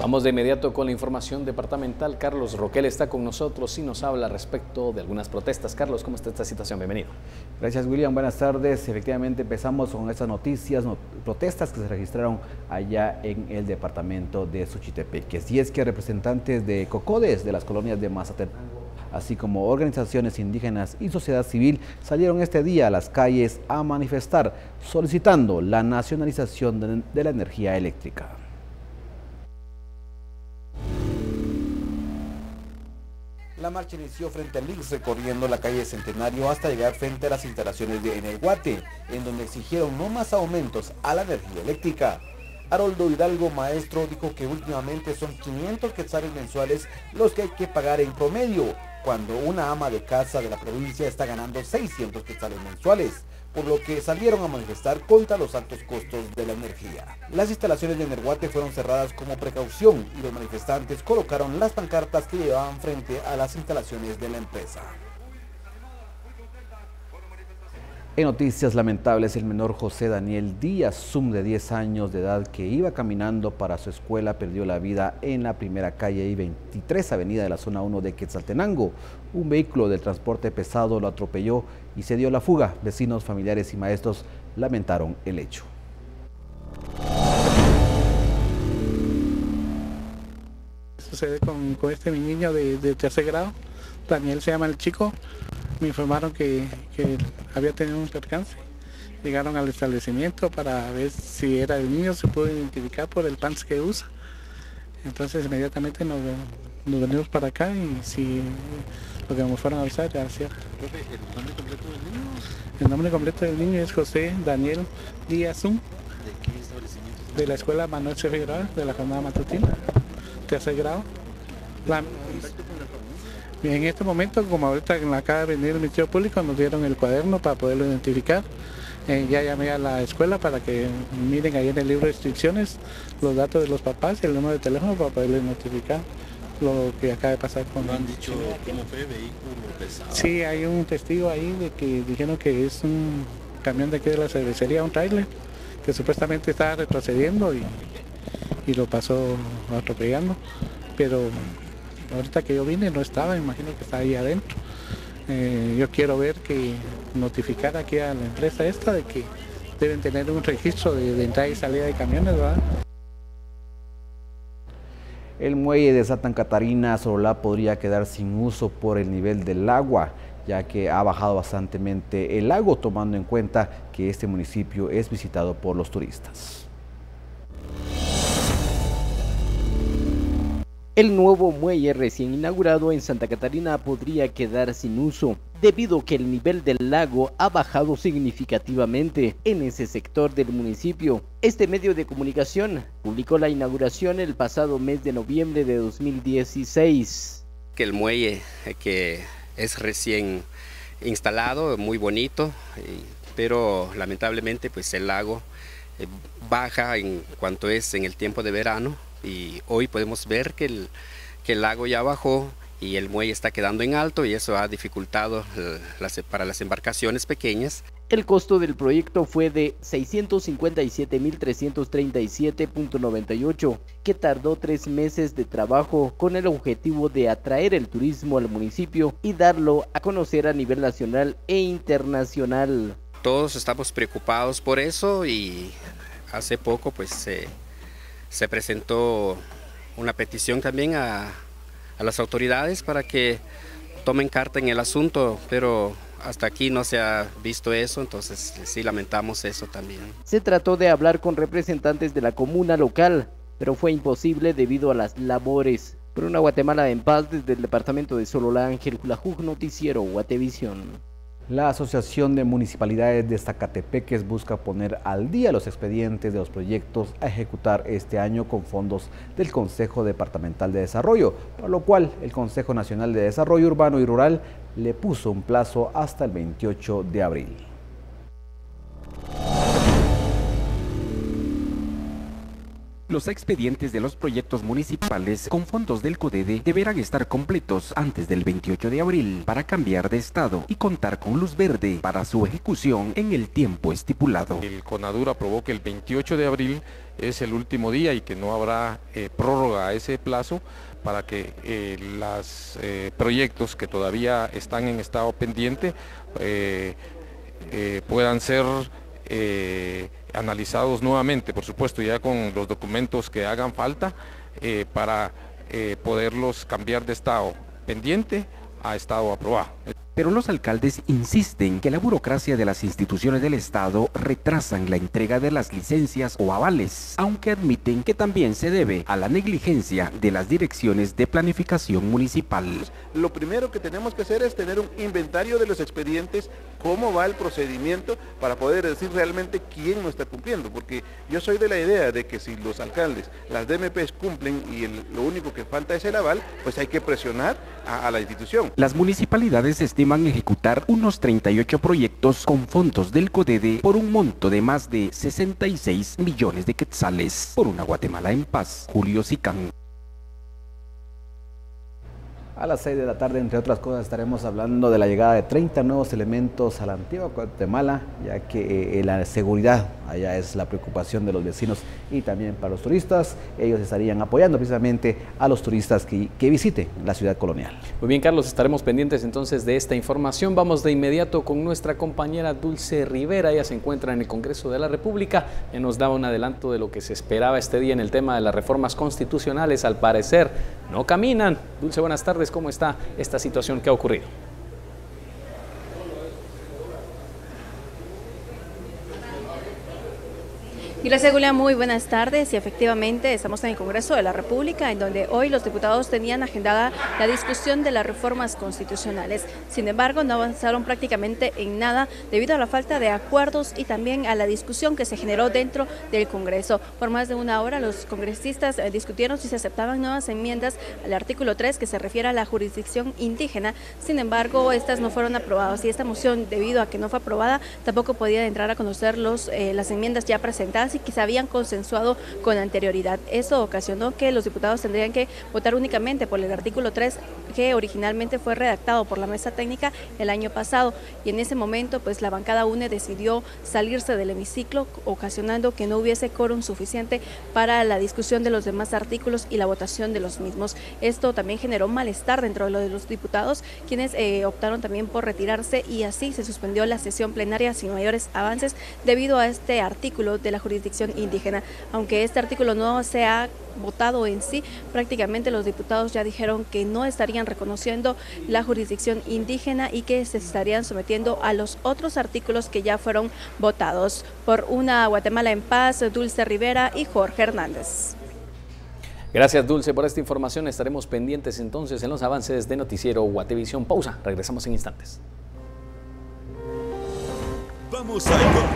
Vamos de inmediato con la información departamental. Carlos Roquel está con nosotros y nos habla respecto de algunas protestas. Carlos, ¿cómo está esta situación? Bienvenido. Gracias, William. Buenas tardes. Efectivamente, empezamos con estas noticias, protestas que se registraron allá en el departamento de Suchitepeque. Y es que representantes de COCODES de las colonias de Mazatenango así como organizaciones indígenas y sociedad civil salieron este día a las calles a manifestar solicitando la nacionalización de la energía eléctrica. Marcha inició frente al Lix recorriendo la calle Centenario hasta llegar frente a las instalaciones de Eneguate, en donde exigieron no más aumentos a la energía eléctrica. Haroldo Hidalgo, maestro, dijo que últimamente son 500 quetzales mensuales los que hay que pagar en promedio, cuando una ama de casa de la provincia está ganando 600 quetzales mensuales por lo que salieron a manifestar contra los altos costos de la energía. Las instalaciones de Energuate fueron cerradas como precaución y los manifestantes colocaron las pancartas que llevaban frente a las instalaciones de la empresa. Noticias lamentables, el menor José Daniel Díaz, sum de 10 años de edad, que iba caminando para su escuela, perdió la vida en la primera calle I-23 avenida de la zona 1 de Quetzaltenango. Un vehículo de transporte pesado lo atropelló y se dio la fuga. Vecinos, familiares y maestros lamentaron el hecho. Sucede con, este niño de tercer grado, Daniel se llama el chico, me informaron que, había tenido un percance. Llegaron al establecimiento para ver si era el niño, se pudo identificar por el pants que usa. Entonces inmediatamente nos, venimos para acá y si lo que nos fueron a avisar ya cierto. ¿El nombre completo del niño? El nombre completo del niño es José Daniel Díaz ¿De qué establecimiento? De la escuela Manuel C. Figueroa, de la jornada matutina, tercer grado. La, en este momento, como ahorita acaba de venir el Ministerio Público, nos dieron el cuaderno para poderlo identificar. Eh, ya llamé a la escuela para que miren ahí en el libro de instrucciones los datos de los papás y el número de teléfono para poderles notificar lo que acaba de pasar con ¿No han dicho cómo fue vehículo pesado? Sí, hay un testigo ahí de que dijeron que es un camión de aquí de la cervecería, un trailer, que supuestamente estaba retrocediendo y, y lo pasó atropellando, pero ahorita que yo vine no estaba, imagino que está ahí adentro. Eh, yo quiero ver que notificar aquí a la empresa esta de que deben tener un registro de, entrada y salida de camiones, ¿verdad? El muelle de Santa Catarina Sololá podría quedar sin uso por el nivel del agua, ya que ha bajado bastantemente el lago, tomando en cuenta que este municipio es visitado por los turistas. El nuevo muelle recién inaugurado en Santa Catarina podría quedar sin uso, debido a que el nivel del lago ha bajado significativamente en ese sector del municipio. Este medio de comunicación publicó la inauguración el pasado mes de noviembre de 2016. Que el muelle eh, que es recién instalado, muy bonito, pero lamentablemente pues el lago eh, baja en cuanto es en el tiempo de verano y hoy podemos ver que el, que el lago ya bajó y el muelle está quedando en alto y eso ha dificultado eh, para las embarcaciones pequeñas. El costo del proyecto fue de 657.337.98, que tardó tres meses de trabajo con el objetivo de atraer el turismo al municipio y darlo a conocer a nivel nacional e internacional. Todos estamos preocupados por eso y hace poco pues se se presentó una petición también a, las autoridades para que tomen carta en el asunto, pero hasta aquí no se ha visto eso, entonces sí lamentamos eso también. Se trató de hablar con representantes de la comuna local, pero fue imposible debido a las labores. Por una Guatemala en paz desde el departamento de Sololá, Ángel Culajuj, Noticiero Guatevisión. La Asociación de Municipalidades de Zacatepeques busca poner al día los expedientes de los proyectos a ejecutar este año con fondos del Consejo Departamental de Desarrollo, por lo cual el Consejo Nacional de Desarrollo Urbano y Rural le puso un plazo hasta el 28 de abril. Los expedientes de los proyectos municipales con fondos del CODEDE deberán estar completos antes del 28 de abril para cambiar de estado y contar con luz verde para su ejecución en el tiempo estipulado. El CONADUR aprobó que el 28 de abril es el último día y que no habrá eh, prórroga a ese plazo para que eh, los eh, proyectos que todavía están en estado pendiente puedan ser analizados nuevamente, por supuesto, ya con los documentos que hagan falta eh, para eh, poderlos cambiar de estado pendiente a estado aprobado. Pero los alcaldes insisten que la burocracia de las instituciones del Estado retrasan la entrega de las licencias o avales, aunque admiten que también se debe a la negligencia de las direcciones de planificación municipal. Lo primero que tenemos que hacer es tener un inventario de los expedientes, cómo va el procedimiento para poder decir realmente quién no está cumpliendo, porque yo soy de la idea de que si los alcaldes, las DMPs cumplen y lo único que falta es el aval, pues hay que presionar a, a la institución. Las municipalidades estiman ejecutar unos 38 proyectos con fondos del CODEDE por un monto de más de 66 millones de quetzales. Por una Guatemala en paz, Julio Sicán. A las 6 de la tarde, entre otras cosas, estaremos hablando de la llegada de 30 nuevos elementos a la antigua Guatemala, ya que eh, la seguridad allá es la preocupación de los vecinos y también para los turistas. Ellos estarían apoyando precisamente a los turistas que, que visiten la ciudad colonial. Muy bien, Carlos, estaremos pendientes entonces de esta información. Vamos de inmediato con nuestra compañera Dulce Rivera. Ella se encuentra en el Congreso de la República y nos da un adelanto de lo que se esperaba este día en el tema de las reformas constitucionales. Al parecer, no caminan. Dulce, buenas tardes cómo está esta situación que ha ocurrido. Gracias, Julia. Muy buenas tardes. Y efectivamente, estamos en el Congreso de la República, en donde hoy los diputados tenían agendada la discusión de las reformas constitucionales. Sin embargo, no avanzaron prácticamente en nada debido a la falta de acuerdos y también a la discusión que se generó dentro del Congreso. Por más de una hora, los congresistas eh, discutieron si se aceptaban nuevas enmiendas al artículo 3 que se refiere a la jurisdicción indígena. Sin embargo, estas no fueron aprobadas y esta moción, debido a que no fue aprobada, tampoco podía entrar a conocer los, eh, las enmiendas ya presentadas y que se habían consensuado con anterioridad. Eso ocasionó que los diputados tendrían que votar únicamente por el artículo 3 que originalmente fue redactado por la mesa técnica el año pasado y en ese momento pues la bancada UNE decidió salirse del hemiciclo ocasionando que no hubiese quórum suficiente para la discusión de los demás artículos y la votación de los mismos. Esto también generó malestar dentro de, lo de los diputados quienes eh, optaron también por retirarse y así se suspendió la sesión plenaria sin mayores avances debido a este artículo de la jurisdicción indígena. Aunque este artículo no se ha votado en sí, prácticamente los diputados ya dijeron que no estarían reconociendo la jurisdicción indígena y que se estarían sometiendo a los otros artículos que ya fueron votados por una Guatemala en paz, Dulce Rivera y Jorge Hernández. Gracias Dulce por esta información. Estaremos pendientes entonces en los avances de Noticiero Guatevisión. Pausa. Regresamos en instantes. Vamos a